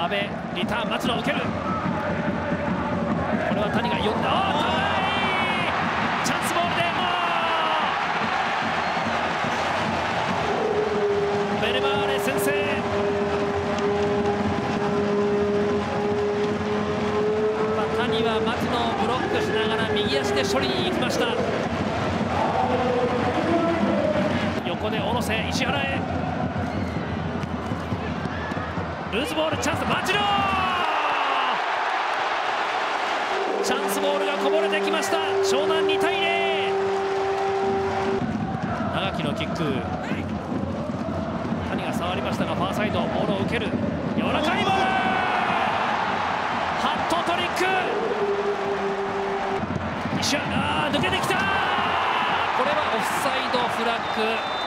阿部リターン松野受ける。これは谷が読んだ。チャンスボールでベルマーレ先制。まあ、谷は松野をブロックしながら右足で処理に行きました。横で小野瀬石原へ。ルーズボールチャンス町野チャンスボールがこぼれてきました。湘南2対0長木のキック。谷が触りましたがファーサイドボールを受ける。柔らかいボール。ハットトリック。石原抜けてきた。これはオフサイドフラッグ。